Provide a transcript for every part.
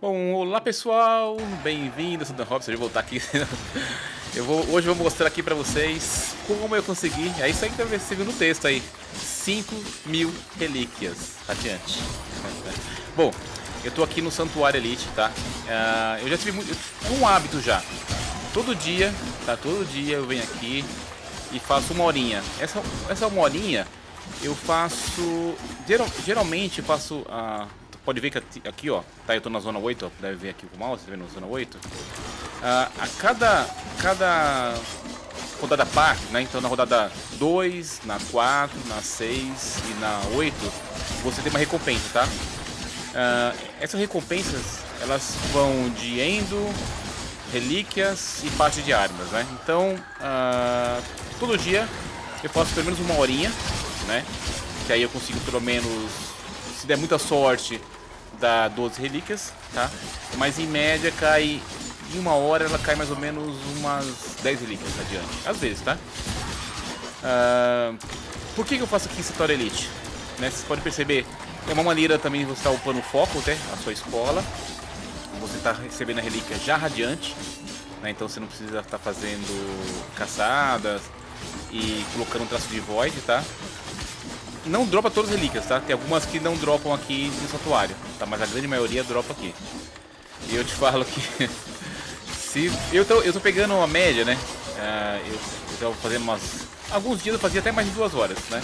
Bom, olá pessoal, bem-vindos, Santa Robson, eu vou voltar aqui. Eu vou, hoje eu vou mostrar aqui pra vocês como eu consegui, é isso aí que tá vendo no texto aí, 5 mil relíquias, adiante. Bom, eu tô aqui no Santuário Elite, tá? Uh, eu já tive muito, um hábito já, todo dia, tá? Todo dia eu venho aqui e faço uma horinha. Essa, essa uma horinha eu faço, geral, geralmente eu faço. Uh, pode ver que aqui, ó, tá, eu tô na zona 8, ó, deve ver aqui com o mouse, tá vendo na zona 8? Uh, ah, a cada, cada rodada par, né, então na rodada 2, na 4, na 6 e na 8, você tem uma recompensa, tá? Uh, essas recompensas, elas vão de endo, relíquias e parte de armas, né? Então, uh, todo dia eu faço pelo menos uma horinha, né? Que aí eu consigo pelo menos, se der muita sorte, dá 12 relíquias, tá? Mas em média cai, em uma hora ela cai mais ou menos umas 10 relíquias adiante. Às vezes, tá? Uh, por que, que eu faço aqui Setor Elite? Né? Vocês podem perceber, é uma maneira também de você estar upando o foco, né? A sua escola. Você está recebendo a relíquia já radiante, né? Então você não precisa estar fazendo caçadas e colocando um traço de void, tá? Não dropa todas as relíquias, tá? Tem algumas que não dropam aqui no santuário, tá? Mas a grande maioria dropa aqui. E eu te falo que... se eu tô, eu tô pegando uma média, né? Uh, eu, eu fazendo umas... Alguns dias eu fazia até mais de duas horas, né?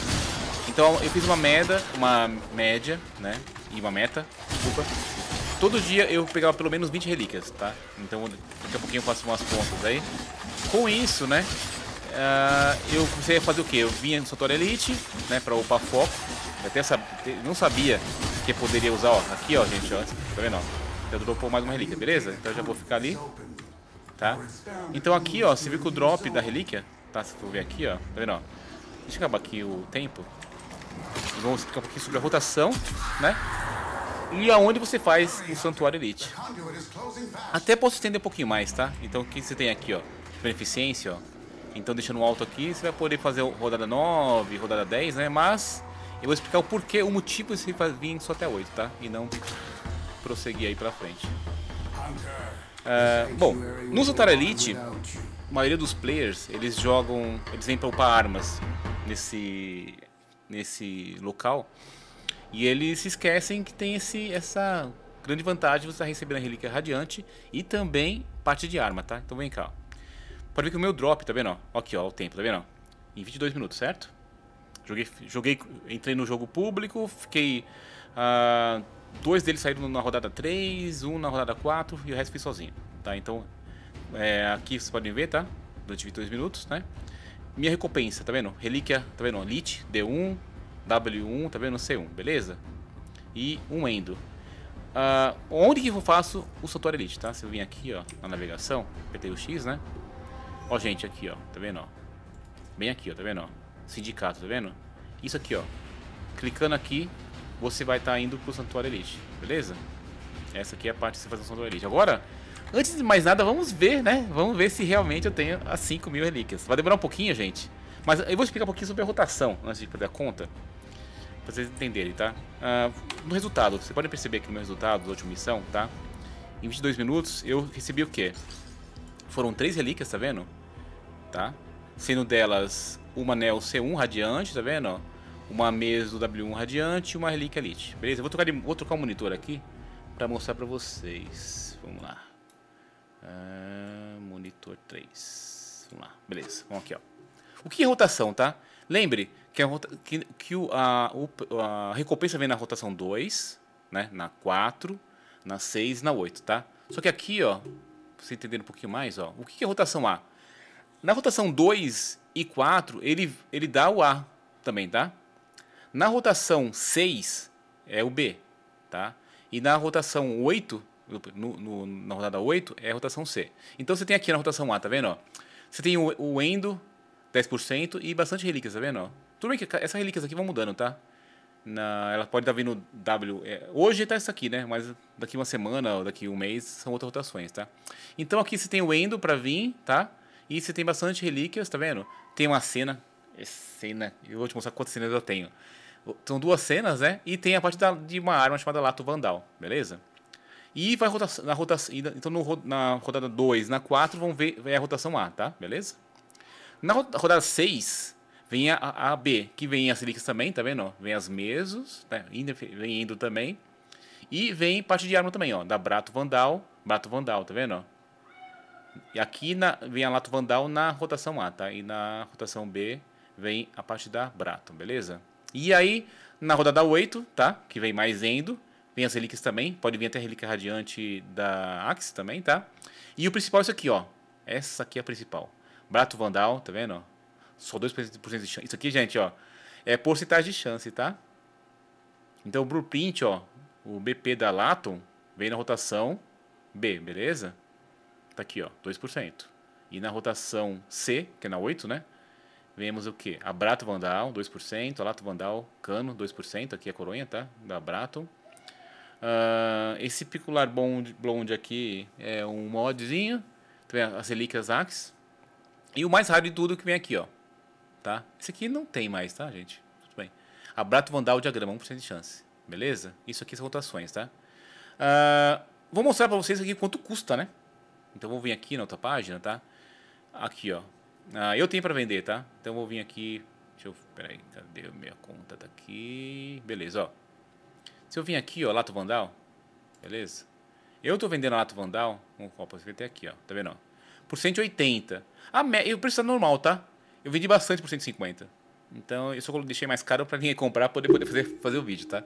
Então eu fiz uma média, uma média, né? E uma meta, desculpa. Todo dia eu pegava pelo menos 20 relíquias, tá? Então daqui a pouquinho eu faço umas contas aí. Com isso, né? Uh, eu comecei a fazer o que? Eu vinha no Santuário Elite, né, pra upar foco. Eu até sab... não sabia que poderia usar, ó, aqui ó, gente, ó, tá vendo, ó. Já dropou mais uma relíquia, beleza? Então eu já vou ficar ali, tá? Então aqui, ó, você viu que o drop da relíquia, tá? Se for ver aqui, ó, tá vendo, ó. Deixa eu acabar aqui o tempo. Vamos explicar um pouquinho sobre a rotação, né? E aonde você faz o Santuário Elite. Até posso estender um pouquinho mais, tá? Então o que você tem aqui, ó? Beneficência, ó então deixando alto aqui, você vai poder fazer rodada 9, rodada 10, né? Mas eu vou explicar o porquê, o motivo de você vir só até 8, tá? E não prosseguir aí pra frente. Uh, bom, no Zotar Elite, a maioria dos players, eles jogam, eles vêm pra upar armas nesse, nesse local. E eles se esquecem que tem esse, essa grande vantagem de você estar recebendo a relíquia radiante e também parte de arma, tá? Então vem cá, ó. Pode ver que o meu drop, tá vendo? Ó, aqui, ó, o tempo, tá vendo? Em 22 minutos, certo? Joguei, joguei entrei no jogo público, fiquei... Uh, dois deles saíram na rodada 3, um na rodada 4 e o resto fiz sozinho, tá? Então, é, aqui vocês podem ver, tá? Durante 22 minutos, né? Minha recompensa, tá vendo? Relíquia, tá vendo? Elite, D1, W1, tá vendo? C1, beleza? E um Endo. Uh, onde que eu faço o Santuário Elite, tá? Se eu vim aqui, ó, na navegação, apertei o X, né? Ó, gente, aqui, ó. Tá vendo, ó? Bem aqui, ó. Tá vendo, ó? Sindicato, tá vendo? Isso aqui, ó. Clicando aqui, você vai estar tá indo pro Santuário Elite, beleza? Essa aqui é a parte de você fazer o Santuário Elite. Agora, antes de mais nada, vamos ver, né? Vamos ver se realmente eu tenho as 5 mil relíquias. Vai demorar um pouquinho, gente. Mas eu vou explicar um pouquinho sobre a rotação, antes de fazer a conta. Pra vocês entenderem, tá? Uh, no resultado, você pode perceber aqui no meu resultado da última missão, tá? Em 22 minutos, eu recebi o quê? Foram três relíquias, tá vendo? Tá? Sendo delas uma Neo C1 Radiante, tá vendo? Uma Meso W1 Radiante e uma Relíquia Elite. Beleza? vou trocar, de, vou trocar o monitor aqui pra mostrar pra vocês. Vamos lá. Ah, monitor 3. Vamos lá. Beleza. Vamos aqui, ó. O que é rotação, tá? Lembre que a, que, que a, a recompensa vem na rotação 2, né? Na 4, na 6 e na 8, tá? Só que aqui, ó, você entender um pouquinho mais, ó, o que é rotação A? Na rotação 2 e 4, ele, ele dá o A também, tá? Na rotação 6 é o B, tá? E na rotação 8, no, no, na rodada 8, é a rotação C. Então você tem aqui na rotação A, tá vendo? Ó? Você tem o, o Endo, 10% e bastante relíquias, tá vendo? Ó? Tudo bem que essas relíquias aqui vão mudando, tá? Na, ela pode estar vindo W. É, hoje está isso aqui, né? Mas daqui uma semana ou daqui um mês são outras rotações, tá? Então aqui você tem o Endo para vir, tá? E você tem bastante relíquias, tá vendo? Tem uma cena. Cena. Eu vou te mostrar quantas cenas eu tenho. São duas cenas, né? E tem a parte da, de uma arma chamada Lato Vandal, beleza? E vai rotação, na rotação, então no, na rodada 2, na 4, vamos ver vem a rotação A, tá? Beleza? Na rodada 6, vem a, a, B, que vem as relíquias também, tá vendo? Vem as mesos, tá? vem indo também. E vem parte de arma também, ó, da Brato Vandal, Brato Vandal, tá vendo? E aqui na, vem a Lato Vandal na rotação A, tá? E na rotação B vem a parte da Brato, beleza? E aí, na rodada 8, tá? Que vem mais Endo, vem as relíquias também, pode vir até a relíquia radiante da Axe também, tá? E o principal é isso aqui, ó. Essa aqui é a principal. Brato Vandal, tá vendo? Só 2% de chance. Isso aqui, gente, ó, é porcentagem de chance, tá? Então o blueprint, ó, o BP da Laton vem na rotação B, beleza? Tá aqui, ó, 2%. E na rotação C, que é na 8, né? Vemos o que? A Brato Vandal, 2%. A Lato Vandal, Cano, 2%. Aqui é a coronha, tá? Da Brato. Uh, esse Picular Blonde, Blonde aqui é um modzinho. Tá As relíquias Axe. E o mais raro de tudo que vem aqui, ó. Tá? Esse aqui não tem mais, tá, gente? Tudo bem. A Brato Vandal Diagrama, 1% de chance. Beleza? Isso aqui são rotações, tá? Uh, vou mostrar pra vocês aqui quanto custa, né? Então vou vir aqui na outra página, tá? Aqui, ó. Ah, eu tenho para vender, tá? Então vou vir aqui. Deixa eu. Peraí, cadê a minha conta? Tá aqui. Beleza, ó. Se eu vim aqui, ó, Lato Vandal. Beleza? Eu tô vendendo a Lato Vandal. Um copo até aqui, ó. Tá vendo? Ó, por 180. A me... O preço tá normal, tá? Eu vendi bastante por 150. Então eu só deixei mais caro para ninguém comprar poder poder fazer, fazer o vídeo, tá?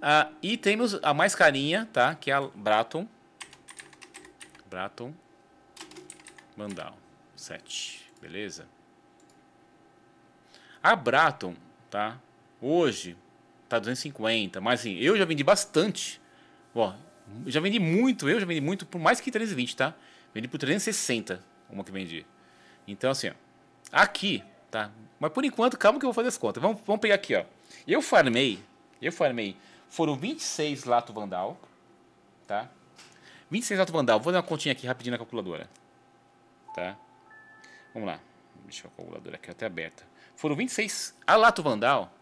Ah, e temos a mais carinha, tá? Que é a Braton. Braton. Vandal. 7 beleza? A Braton, tá? Hoje tá 250, mas assim, eu já vendi bastante. Ó, já vendi muito, eu já vendi muito por mais que 320, tá? Vendi por 360, uma que vendi. Então assim, ó, aqui, tá? Mas por enquanto, calma que eu vou fazer as contas. Vamos, vamos pegar aqui, ó. Eu farmei, eu farmei, foram 26 Lato Vandal, tá? 26 Lato Vandal, vou dar uma continha aqui rapidinho na calculadora, tá? Vamos lá. Deixa a calculadora aqui até aberta. Foram 26. A Lato Vandal.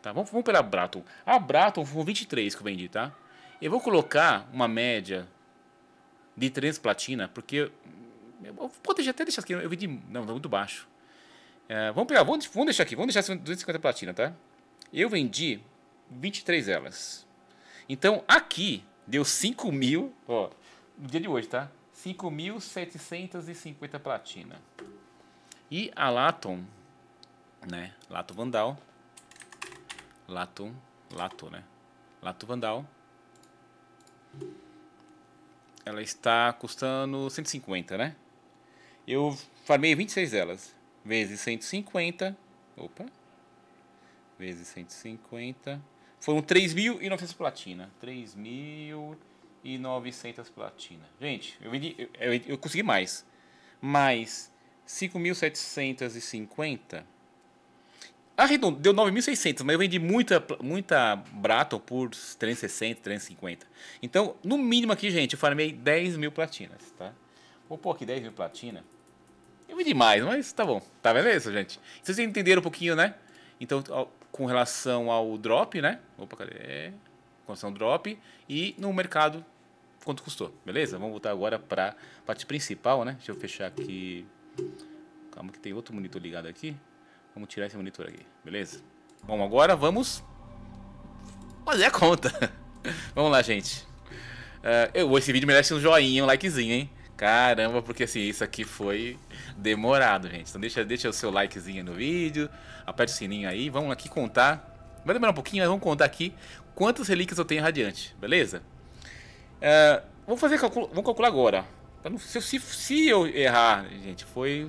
Tá, vamos, vamos pela Braton. A Braton foram 23 que eu vendi, tá? Eu vou colocar uma média de 3 platina, porque. Eu vou até deixar aqui. Eu vendi. Não, tá muito baixo. É, vamos pegar, vamos, vamos deixar aqui. Vamos deixar 250 platina, tá? Eu vendi 23 elas. Então aqui deu 5 mil. Ó, no dia de hoje, tá? 5.750 platina. E a Laton, né? Lato Vandal. Lato, Lato, né? Lato Vandal. Ela está custando 150, né? Eu farmei 26 delas. Vezes 150. Opa. Vezes 150. Foram 3.900 platina. 3.000 e 900 platina. Gente, eu, vendi, eu, eu consegui mais. Mais 5.750. Arredondo, deu 9.600, mas eu vendi muita, muita Braton por 360, 350. Então, no mínimo aqui, gente, eu farmei 10 mil platinas, tá? Vou pôr aqui 10 mil platina. Eu vendi mais, mas tá bom. Tá beleza, gente? Vocês entenderam um pouquinho, né? Então, com relação ao drop, né? Opa, cadê? Com relação ao drop. E no mercado quanto custou, beleza? Vamos voltar agora para a parte principal, né? Deixa eu fechar aqui. Calma que tem outro monitor ligado aqui. Vamos tirar esse monitor aqui, beleza? Bom, agora vamos fazer a conta. vamos lá, gente. Uh, eu, esse vídeo merece um joinha, um likezinho, hein? Caramba, porque assim, isso aqui foi demorado, gente. Então deixa, deixa o seu likezinho no vídeo, aperte o sininho aí, vamos aqui contar. Vai demorar um pouquinho, mas vamos contar aqui quantas relíquias eu tenho radiante, beleza? Vamos fazer calculo, vamos calcular agora. Se, se, se, eu errar, gente, foi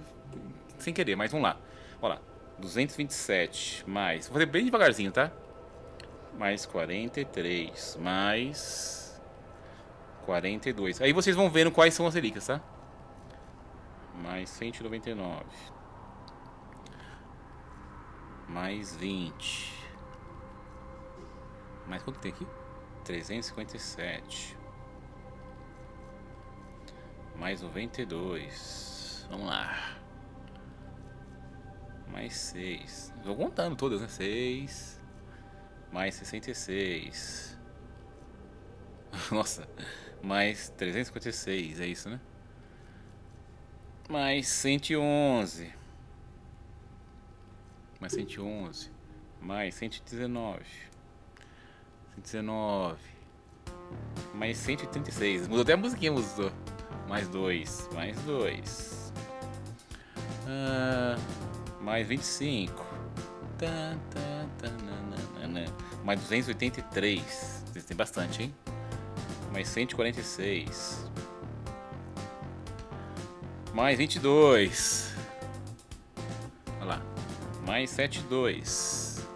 sem querer, mas vamos lá. Vamos lá. 227 mais. Vou fazer bem devagarzinho, tá? Mais 43, mais 42. Aí vocês vão vendo quais são as relíquias, tá? Mais 199. Mais 20. Mais quanto tem aqui? 357. Mais 92. Vamos lá. Mais 6. Vou contando todas, né? 6. Mais 66. Nossa, mais 356, é isso, né? Mais 111. Mais 111. Mais 119. 119. Mais 136. Mudou até a musiquinha, mudou. Mais 2. Mais 2. Ah, mais 25. Tá, tá, tá, nanana. Mais 283. Tem bastante, hein? Mais 146. Mais 22. Olha lá. Mais 72.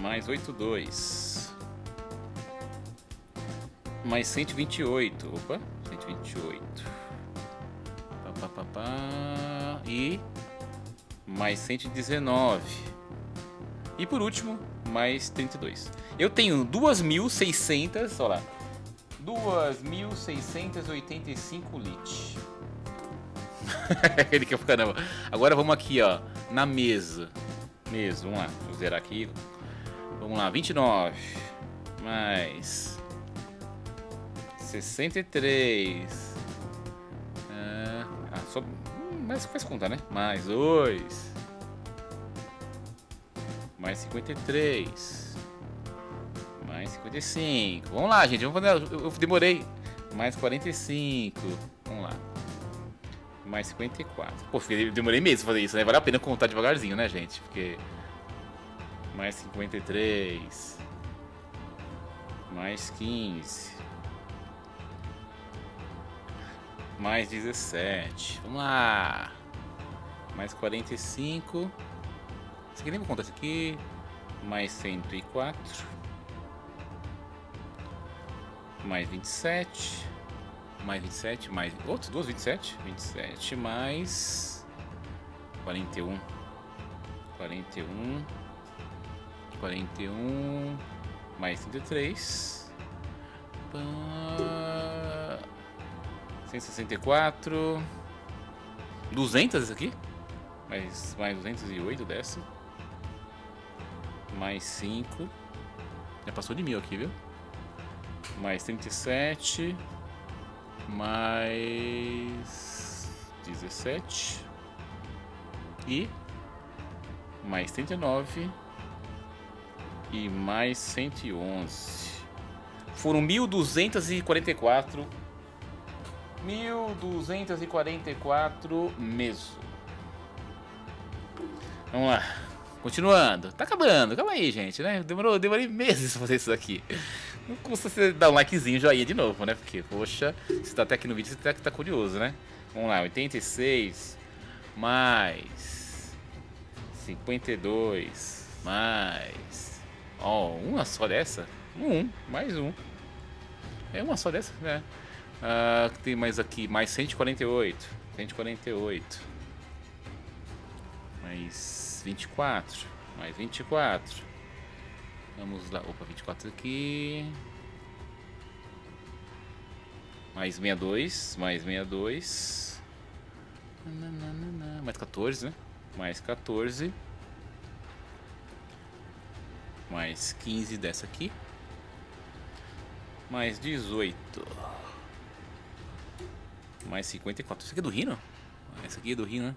Mais 82. Mais 128. Opa, 128. Pá, pá, pá, pá. E mais 119. E por último, mais 32. Eu tenho 2.600, olha lá. 2.685 lit. Ele quer ficar não. Agora vamos aqui, ó, na mesa. Mesa, vamos lá. Vou zerar aqui. Vamos lá, 29 mais 63. Ah, ah só mas faz conta, né? Mais 2 mais 53 mais 55. Vamos lá, gente. Vamos fazer. Eu demorei. Mais 45. Vamos lá mais 54. Pô, demorei mesmo fazer isso, né? Vale a pena contar devagarzinho, né, gente? Porque. Mais 53. Mais 15. Mais 17. Vamos lá. Mais 45. Isso aqui nem vou contar isso aqui. Mais 104. Mais 27 mais 27, mais. Outros duas, 27? 27 mais. 41. 41. 41. Mais 33. 164. 200 esse aqui. Mais, mais 208 dessa. Mais 5. Já passou de mil aqui, viu? Mais 37 mais 17 e mais 39 e mais 111. Foram 1244 1244 mesmo. Vamos lá. Continuando. Tá acabando. Calma aí, gente, né? Demorou, demorei meses pra fazer isso aqui. Não custa você dar um likezinho, joinha de novo, né? Porque, poxa, você tá até aqui no vídeo, você tá, tá curioso, né? Vamos lá, 86 mais 52 mais. Ó, oh, uma só dessa? Um, mais um. É uma só dessa, né? Ah, tem mais aqui, mais 148. 148. Mais 24. Mais 24. Vamos lá. Opa, 24 aqui. Mais 62. Mais 62. Mais 14, né? Mais 14. Mais 15 dessa aqui. Mais 18. Mais 54. Isso aqui é do Rino? Essa aqui é do Rino, né?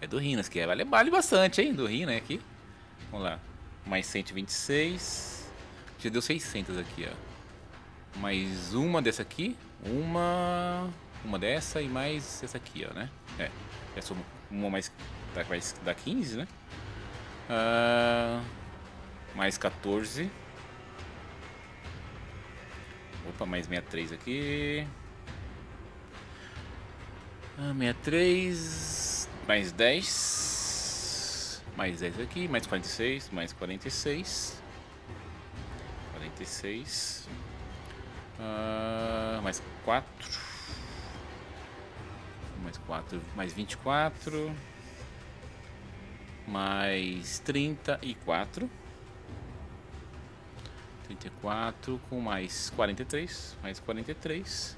É do Rino. Essa aqui é, vale, bastante, hein? Do Rino, né? Aqui. Vamos lá mais 126. Já deu 600 aqui, ó. Mais uma dessa aqui. Uma. Uma dessa e mais essa aqui, ó, né? É. Essa uma, uma mais. Vai dar 15, né? Uh, mais 14. Opa, mais 63 aqui. Ah, 63. Mais 10 mais 10 aqui, mais 46, mais 46. 46. Uh, mais 4. Mais 4, mais 24. Mais 34. 34 com mais 43, mais 43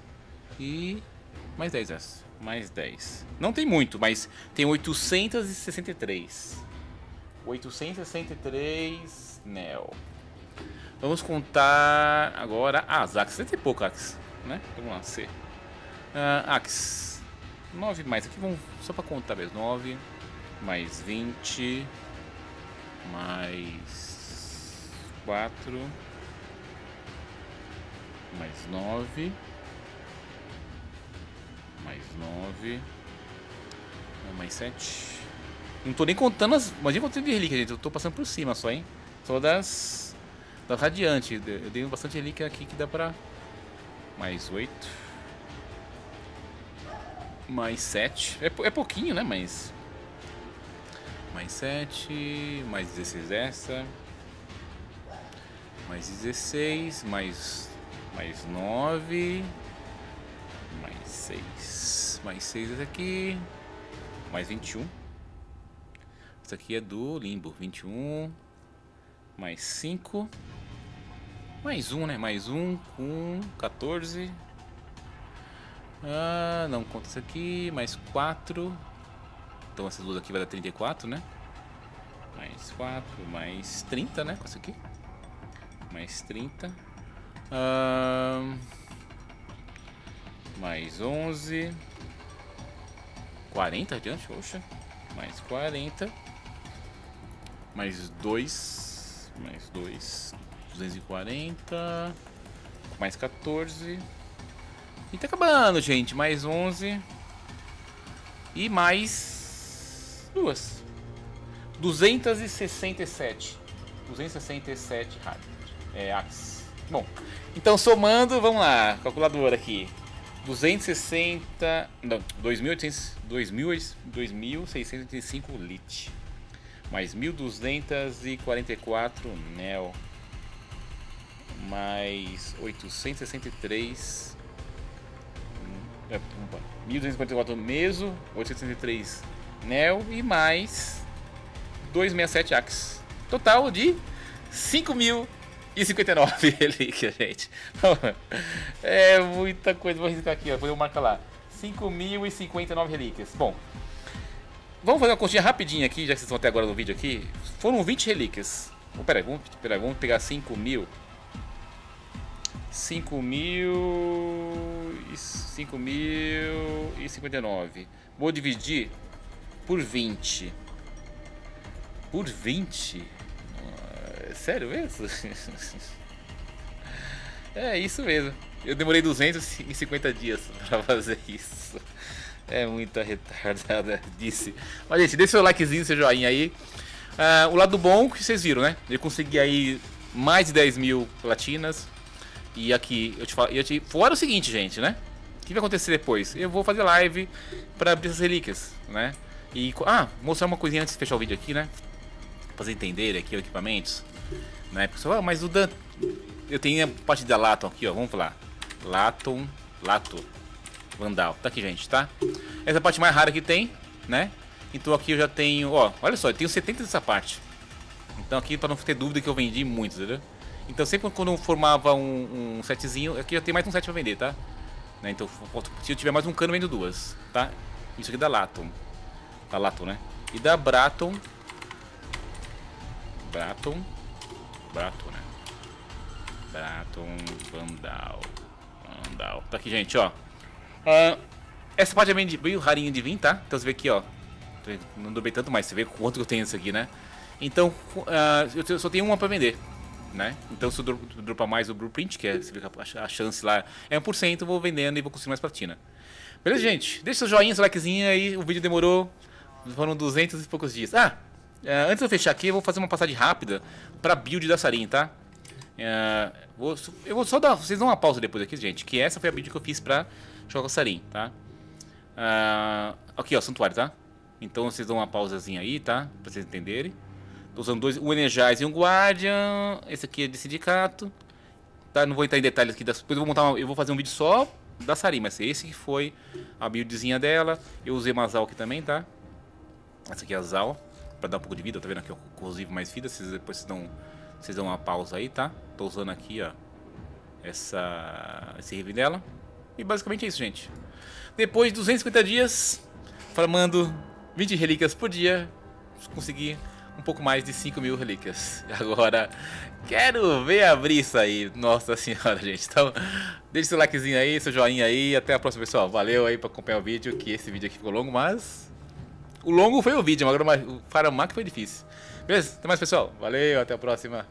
e mais 10 essa, mais 10. Não tem muito, mas tem 863. 863 Neo. Vamos contar agora as Axe. Tem pouco Axe, né? Vamos lá, C. Uh, Axe. 9 mais. Aqui vamos só para contar mesmo. 9 mais 20 mais 4 mais 9 mais 9 mais 7 Não tô nem contando as... Imagina quanto de relíquia, gente. Eu tô passando por cima só, hein. Só das... Das radiantes. Eu dei bastante relíquia aqui que dá pra... Mais 8 mais 7. É, é pouquinho, né? Mas. Mais 7. Mais 16 essa. Mais 16. Mais. Mais 9. Mais 6. Mais 6 esse aqui. Mais 21. Isso aqui é do limbo. 21. Mais 5. Mais 1, né? Mais 1 com 14. Ah, não conta isso aqui. Mais 4. Então essas duas aqui vai dar 34, né? Mais 4, mais 30, né? Com isso aqui. Mais 30. Ah, mais 11. 40 adiante, oxa. Mais 40. Mais 2. Mais 2. 240. Mais 14. E tá acabando, gente. Mais 11. E mais duas. 267. 267 rádio. É, axis. Bom, então somando, vamos lá. Calculadora aqui. 260. Não, 2.685 lit. Mais 1244 nel. Mais 863 é, 1254 Meso, 863 Neo e mais 267 Axe. Total de 5.059 relíquias, gente. é muita coisa. Vou riscar aqui, ó. Vou marcar lá. 5.059 relíquias. Bom, vamos fazer uma continha rapidinha aqui, já que vocês estão até agora no vídeo aqui. Foram 20 relíquias. Oh, peraí, vamos, peraí, vamos pegar 5 mil. 5 mil e 5 mil e 59. Vou dividir por 20. Por 20? É sério mesmo? é isso mesmo. Eu demorei 250 dias para fazer isso. É muita retardada, disse. Mas, gente, deixa seu likezinho, seu joinha aí. Uh, o lado bom que vocês viram, né? Eu consegui aí mais de 10 mil platinas. E aqui, eu te falo, eu te, fora o seguinte, gente, né? O que vai acontecer depois? Eu vou fazer live pra abrir essas relíquias, né? E, ah, mostrar uma coisinha antes de fechar o vídeo aqui, né? Pra vocês entenderem aqui os equipamentos. Né? Pessoal, ah, mas o Dan... Eu tenho a parte da Laton aqui, ó, vamos falar. Laton, Lato, Vandal. Tá aqui, gente, tá? Essa é a parte mais rara que tem, né? Então aqui eu já tenho, ó, olha só, eu tenho 70 dessa parte. Então aqui para não ter dúvida que eu vendi muito, entendeu? Então sempre quando eu formava um, um setzinho, aqui eu tenho mais um set pra vender, tá? Né? Então se eu tiver mais um cano, vendo duas, tá? Isso aqui da Laton. Da Laton, né? E da Braton. Braton. Braton, né? Braton Vandal. Vandal. Tá aqui, gente, ó. Uh, essa parte é bem, bem rarinha de vir, tá? Então você vê aqui, ó. Não dobrei tanto, mas você vê quanto eu tenho isso aqui, né? Então, uh, eu só tenho uma pra vender né? Então se eu dropar mais o blueprint, que é a chance lá é 1%, eu vou vendendo e vou conseguir mais platina. Beleza, gente? Deixa seu joinha, seu likezinho aí. O vídeo demorou, foram 200 e poucos dias. Ah, é, antes de eu fechar aqui, eu vou fazer uma passagem rápida pra build da Sarin, tá? É, vou, eu vou só dar, vocês dão uma pausa depois aqui, gente, que essa foi a build que eu fiz pra Sarin, tá? Uh, aqui, ó, santuário, tá? Então vocês dão uma pausazinha aí, tá? Pra vocês entenderem. Tô usando dois, um Energize e um Guardian. Esse aqui é de sindicato. Tá, não vou entrar em detalhes aqui. Depois eu vou montar uma, eu vou fazer um vídeo só da Sarin, mas esse que foi a buildzinha dela. Eu usei uma Zal aqui também, tá? Essa aqui é a Zal, pra dar um pouco de vida. Tá vendo aqui, ó, inclusive mais vida. Vocês, depois vocês dão, vocês dão uma pausa aí, tá? Tô usando aqui, ó, essa, esse review dela. E basicamente é isso, gente. Depois de 250 dias, farmando 20 relíquias por dia, consegui um pouco mais de 5 mil relíquias. Agora, quero ver abrir isso aí. Nossa senhora, gente. Então, deixe seu likezinho aí, seu joinha aí. Até a próxima, pessoal. Valeu aí pra acompanhar o vídeo, que esse vídeo aqui ficou longo, mas... O longo foi o vídeo, agora o Faramak foi difícil. Beleza? Até mais, pessoal. Valeu, até a próxima.